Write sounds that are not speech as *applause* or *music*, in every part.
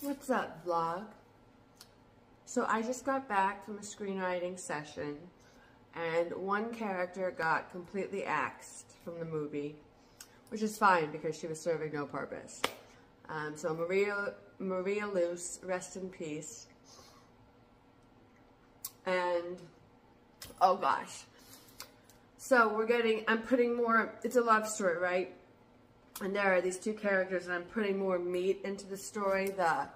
What's up, vlog? So I just got back from a screenwriting session and one character got completely axed from the movie, which is fine because she was serving no purpose. Um, so Maria, Maria Luce, rest in peace. And, oh gosh. So we're getting, I'm putting more, it's a love story, right? And there are these two characters and I'm putting more meat into the story, the,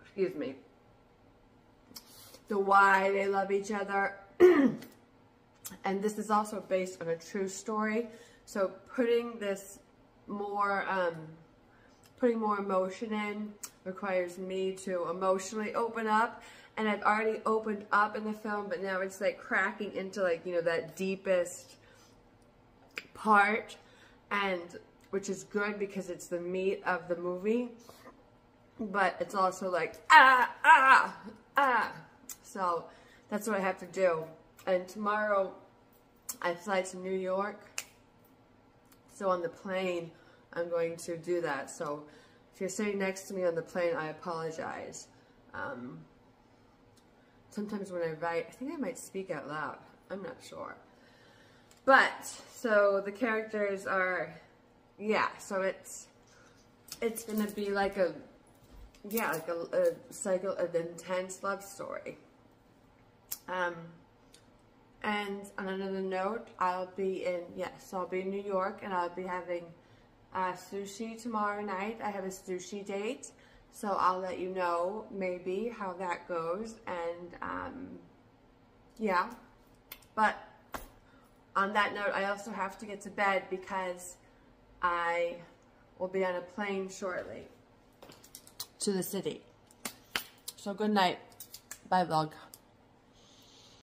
excuse me, the why they love each other. *clears throat* and this is also based on a true story. So putting this more, um, putting more emotion in requires me to emotionally open up. And I've already opened up in the film, but now it's like cracking into like, you know, that deepest part. And which is good because it's the meat of the movie. But it's also like, ah, ah, ah. So that's what I have to do. And tomorrow I fly to New York. So on the plane, I'm going to do that. So if you're sitting next to me on the plane, I apologize. Um, sometimes when I write, I think I might speak out loud. I'm not sure. But, so the characters are yeah, so it's it's gonna be like a yeah, like a, a cycle of intense love story. Um, and on another note, I'll be in yes, I'll be in New York, and I'll be having uh, sushi tomorrow night. I have a sushi date, so I'll let you know maybe how that goes, and um, yeah. But on that note, I also have to get to bed because I will be on a plane shortly to the city. So good night. Bye vlog.